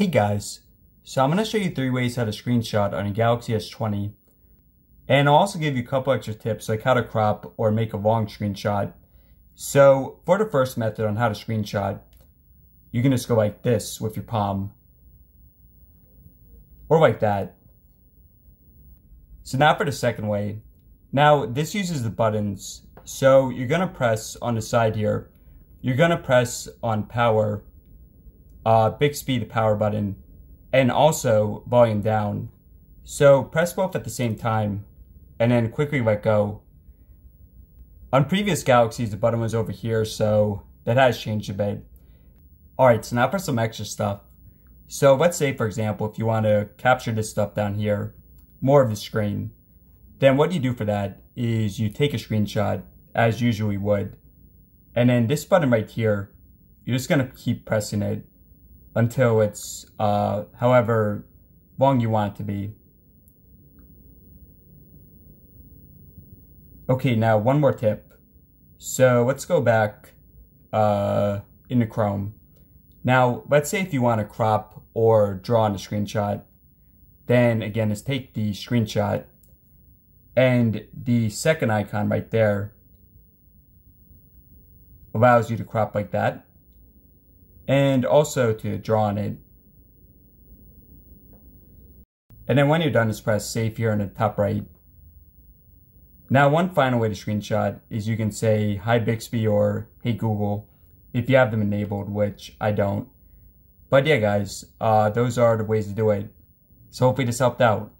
Hey guys, so I'm going to show you three ways how to screenshot on a Galaxy S20 and I'll also give you a couple extra tips like how to crop or make a long screenshot. So for the first method on how to screenshot, you can just go like this with your palm or like that. So now for the second way. Now this uses the buttons. So you're going to press on the side here. You're going to press on power uh, Bixby the power button, and also volume down. So press both at the same time, and then quickly let go. On previous Galaxies, the button was over here, so that has changed a bit. Alright, so now for some extra stuff. So let's say, for example, if you want to capture this stuff down here, more of the screen, then what you do for that is you take a screenshot, as usually would, and then this button right here, you're just going to keep pressing it until it's uh, however long you want it to be. Okay, now one more tip. So let's go back uh, into Chrome. Now, let's say if you want to crop or draw on a screenshot, then again, is take the screenshot and the second icon right there allows you to crop like that and also to draw on it. And then when you're done, just press save here in the top right. Now, one final way to screenshot is you can say hi Bixby or hey Google if you have them enabled, which I don't. But yeah, guys, uh, those are the ways to do it. So hopefully this helped out.